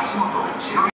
足元白い